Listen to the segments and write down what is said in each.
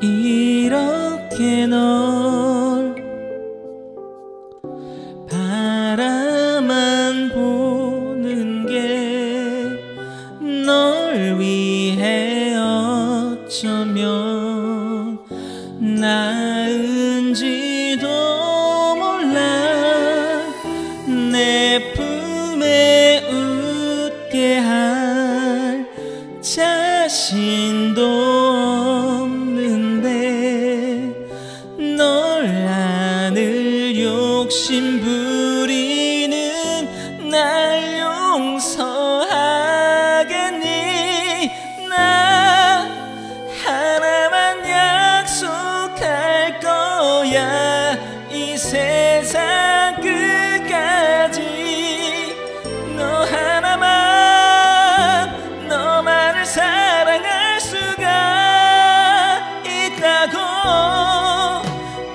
이렇게 널 바라만 보는 게 널 위해 어쩌면 나은지도 몰라. 내 품에 웃게 할 자신도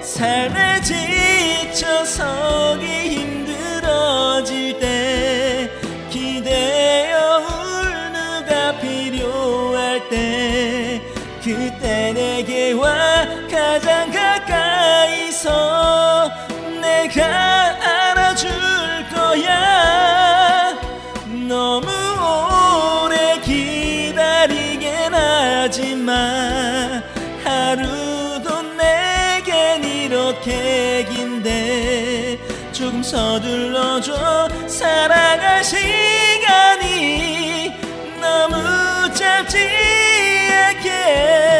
삶에 지쳐 서기 힘들어질 때 기대어 울 누가 필요할 때 그때 내게 와 가장 가까이서 내가 안아줄 거야. 너무 오래 기다리긴 하지만 긴데 조금 서둘러줘. 사랑할 시간이 너무 짧지 않게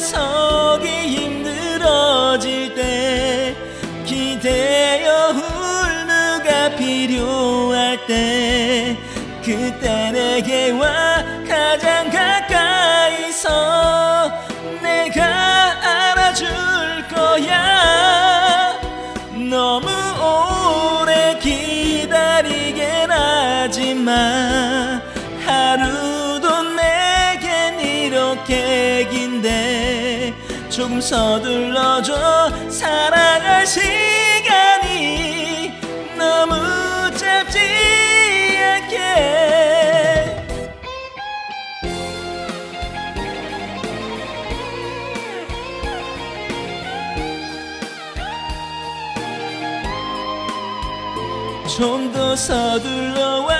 지쳐서기 힘들어질 때 기대어 울 누가 필요할 때 그때 내게 와 가장 가까이서 내가 안아줄 거야. 너무 오래 기다리긴 하지만 조금 서둘러줘. 사랑할 시간이 너무 짧지 않게. 좀 더 서둘러와.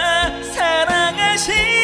사랑할 시간이